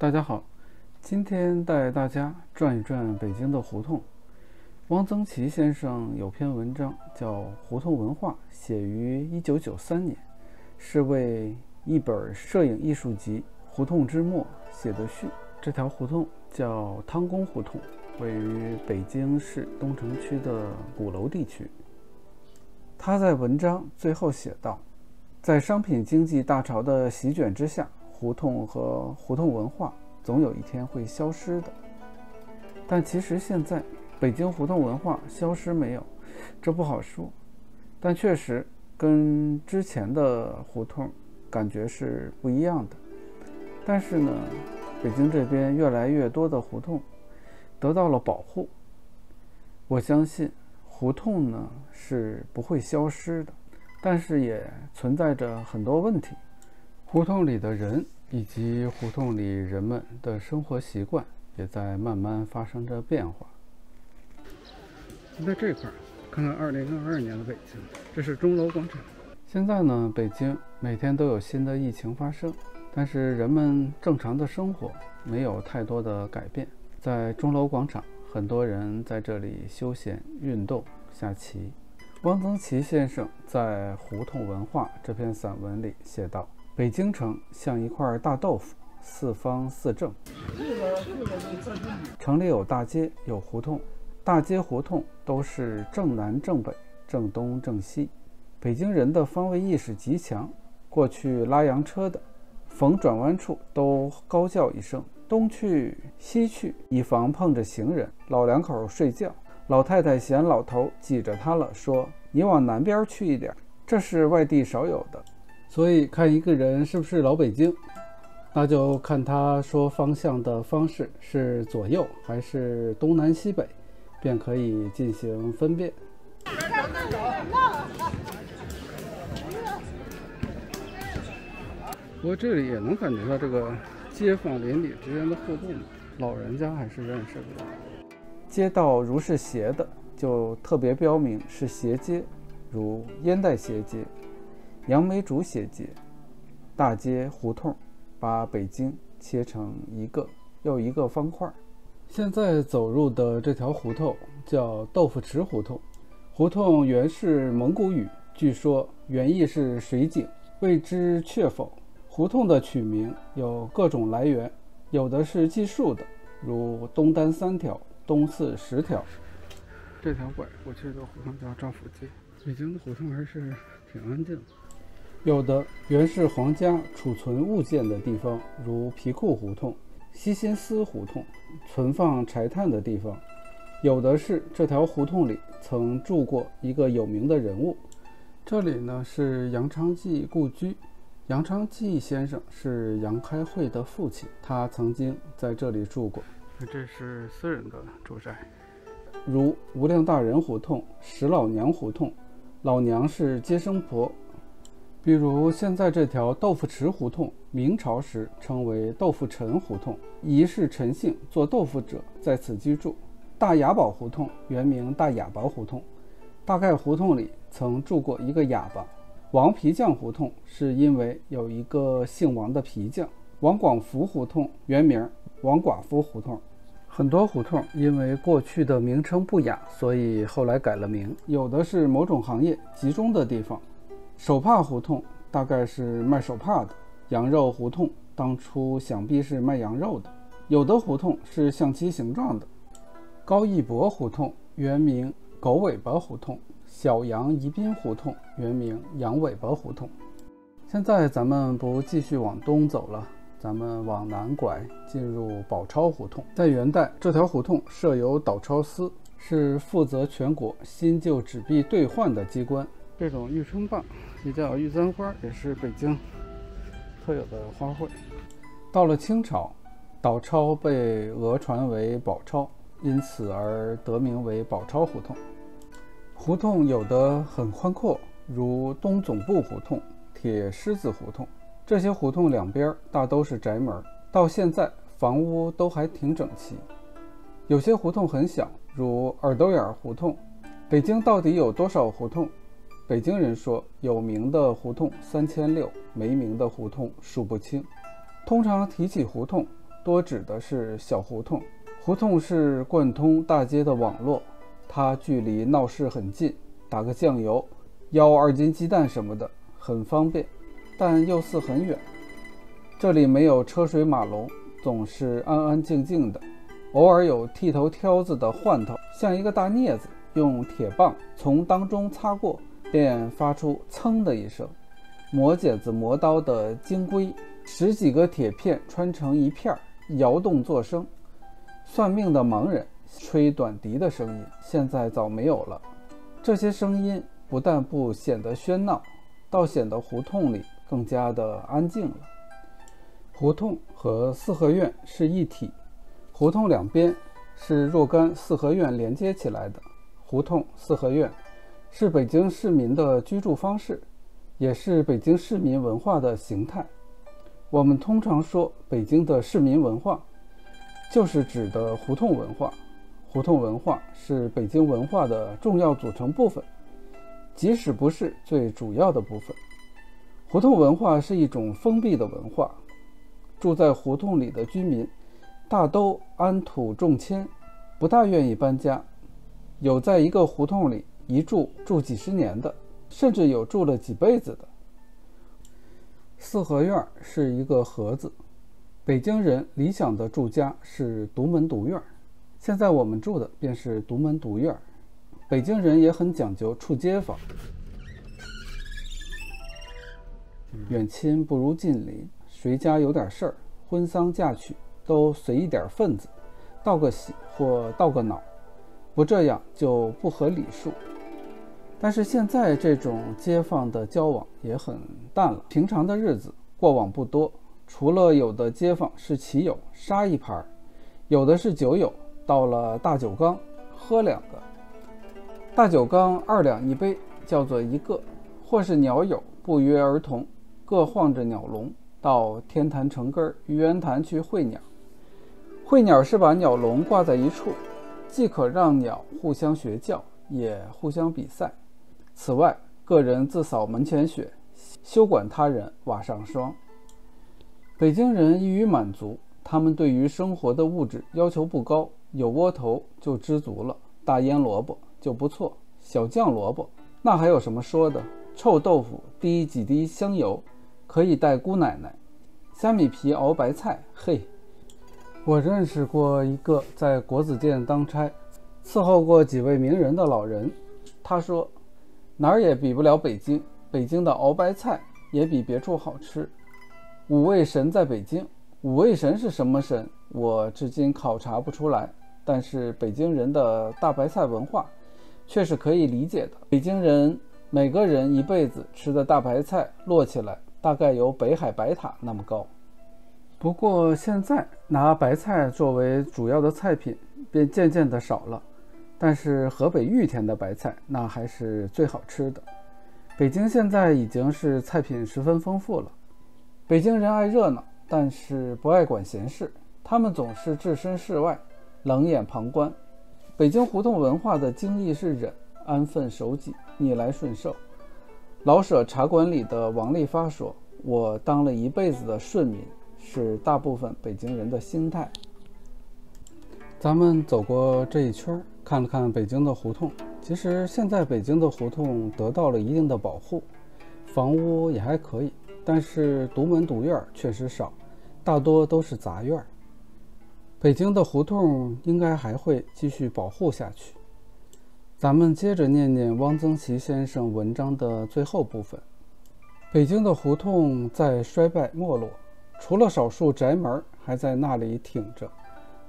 大家好，今天带大家转一转北京的胡同。汪曾祺先生有篇文章叫《胡同文化》，写于1993年，是为一本摄影艺术集《胡同之末》写的序。这条胡同叫汤公胡同，位于北京市东城区的鼓楼地区。他在文章最后写道：“在商品经济大潮的席卷之下。”胡同和胡同文化总有一天会消失的，但其实现在北京胡同文化消失没有，这不好说。但确实跟之前的胡同感觉是不一样的。但是呢，北京这边越来越多的胡同得到了保护，我相信胡同呢是不会消失的，但是也存在着很多问题。胡同里的人以及胡同里人们的生活习惯也在慢慢发生着变化。在这块儿，看看2022年的北京，这是钟楼广场。现在呢，北京每天都有新的疫情发生，但是人们正常的生活没有太多的改变。在钟楼广场，很多人在这里休闲、运动、下棋。汪曾祺先生在《胡同文化》这篇散文里写道。北京城像一块大豆腐，四方四正。城里有大街，有胡同，大街胡同都是正南正北、正东正西。北京人的方位意识极强，过去拉洋车的，逢转弯处都高叫一声“东去西去”，以防碰着行人。老两口睡觉，老太太嫌老头挤着她了，说：“你往南边去一点。”这是外地少有的。所以看一个人是不是老北京，那就看他说方向的方式是左右还是东南西北，便可以进行分辨。不过这里也能感觉到这个街坊邻里之间的互动，老人家还是认识的。街道如是斜的，就特别标明是斜街，如烟袋斜街。杨梅竹斜街、大街胡同，把北京切成一个又一个方块。现在走入的这条胡同叫豆腐池胡同。胡同原是蒙古语，据说原意是水井，未知确否。胡同的取名有各种来源，有的是计数的，如东单三条，东四十条。这条拐过去的胡同叫赵府街。北京的胡同还是挺安静。有的原是皇家储存物件的地方，如皮库胡同、西辛斯胡同，存放柴炭的地方；有的是这条胡同里曾住过一个有名的人物。这里呢是杨昌济故居，杨昌济先生是杨开慧的父亲，他曾经在这里住过。这是私人的住宅，如无量大人胡同、石老娘胡同，老娘是接生婆。比如现在这条豆腐池胡同，明朝时称为豆腐陈胡同，疑是陈姓做豆腐者在此居住。大哑宝胡同原名大哑巴胡同，大概胡同里曾住过一个哑巴。王皮匠胡同是因为有一个姓王的皮匠。王广福胡同原名王寡妇胡同。很多胡同因为过去的名称不雅，所以后来改了名。有的是某种行业集中的地方。手帕胡同大概是卖手帕的，羊肉胡同当初想必是卖羊肉的。有的胡同是象棋形状的。高义博胡同原名狗尾巴胡同，小杨宜宾胡同原名羊尾巴胡同。现在咱们不继续往东走了，咱们往南拐，进入宝钞胡同。在元代，这条胡同设有导钞司，是负责全国新旧纸币兑换的机关。这种玉春棒。也叫玉簪花，也是北京特有的花卉。到了清朝，导钞被讹传为宝钞，因此而得名为宝钞胡同。胡同有的很宽阔，如东总部胡同、铁狮子胡同。这些胡同两边大都是宅门，到现在房屋都还挺整齐。有些胡同很小，如耳朵眼胡同。北京到底有多少胡同？北京人说，有名的胡同三千六，没名的胡同数不清。通常提起胡同，多指的是小胡同。胡同是贯通大街的网络，它距离闹市很近，打个酱油、要二斤鸡蛋什么的很方便，但又似很远。这里没有车水马龙，总是安安静静的，偶尔有剃头挑子的换头，像一个大镊子，用铁棒从当中擦过，便发出“噌”的一声。磨剪子、磨刀的金龟，十几个铁片穿成一片儿，摇动作声。算命的盲人吹短笛的声音，现在早没有了。这些声音不但不显得喧闹，倒显得胡同里更加的安静了。胡同和四合院是一体，胡同两边是若干四合院连接起来的。胡同、四合院是北京市民的居住方式，也是北京市民文化的形态。我们通常说北京的市民文化。就是指的胡同文化，胡同文化是北京文化的重要组成部分，即使不是最主要的部分。胡同文化是一种封闭的文化，住在胡同里的居民大都安土重迁，不大愿意搬家。有在一个胡同里一住住几十年的，甚至有住了几辈子的。四合院是一个盒子。北京人理想的住家是独门独院儿，现在我们住的便是独门独院儿。北京人也很讲究处街坊，远亲不如近邻，谁家有点事儿，婚丧嫁娶都随一点份子，道个喜或道个恼，不这样就不合礼数。但是现在这种街坊的交往也很淡了，平常的日子过往不多。除了有的街坊是棋友，杀一盘；有的是酒友，到了大酒缸喝两个。大酒缸二两一杯，叫做一个；或是鸟友不约而同，各晃着鸟笼到天坛城根儿、愚园潭去会鸟。会鸟是把鸟笼挂在一处，既可让鸟互相学叫，也互相比赛。此外，个人自扫门前雪，休管他人瓦上霜。北京人易于满足，他们对于生活的物质要求不高，有窝头就知足了，大腌萝卜就不错，小酱萝卜那还有什么说的？臭豆腐滴几滴香油，可以带姑奶奶。虾米皮熬白菜，嘿，我认识过一个在国子监当差，伺候过几位名人的老人，他说哪儿也比不了北京，北京的熬白菜也比别处好吃。五味神在北京，五味神是什么神？我至今考察不出来。但是北京人的大白菜文化，却是可以理解的。北京人每个人一辈子吃的大白菜摞起来，大概有北海白塔那么高。不过现在拿白菜作为主要的菜品，便渐渐的少了。但是河北玉田的白菜，那还是最好吃的。北京现在已经是菜品十分丰富了。北京人爱热闹，但是不爱管闲事。他们总是置身事外，冷眼旁观。北京胡同文化的精义是忍、安分守己、逆来顺受。老舍茶馆里的王利发说：“我当了一辈子的顺民，是大部分北京人的心态。”咱们走过这一圈儿，看了看北京的胡同。其实现在北京的胡同得到了一定的保护，房屋也还可以。但是独门独院确实少，大多都是杂院。北京的胡同应该还会继续保护下去。咱们接着念念汪曾祺先生文章的最后部分。北京的胡同在衰败没落，除了少数宅门还在那里挺着，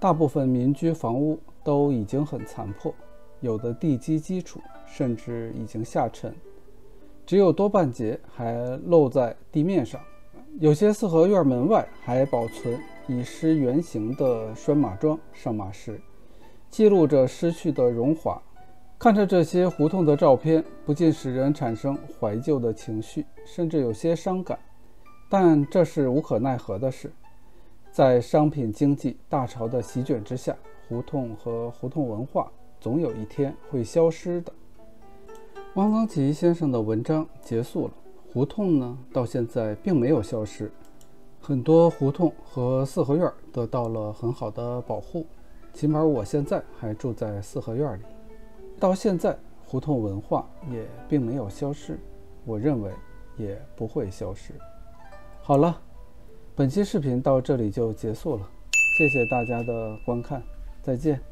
大部分民居房屋都已经很残破，有的地基基础甚至已经下沉。只有多半截还露在地面上，有些四合院门外还保存已失原形的拴马桩、上马石，记录着失去的荣华。看着这些胡同的照片，不禁使人产生怀旧的情绪，甚至有些伤感。但这是无可奈何的事。在商品经济大潮的席卷之下，胡同和胡同文化总有一天会消失的。汪曾祺先生的文章结束了，胡同呢，到现在并没有消失，很多胡同和四合院得到了很好的保护。起码我现在还住在四合院里，到现在胡同文化也并没有消失，我认为也不会消失。好了，本期视频到这里就结束了，谢谢大家的观看，再见。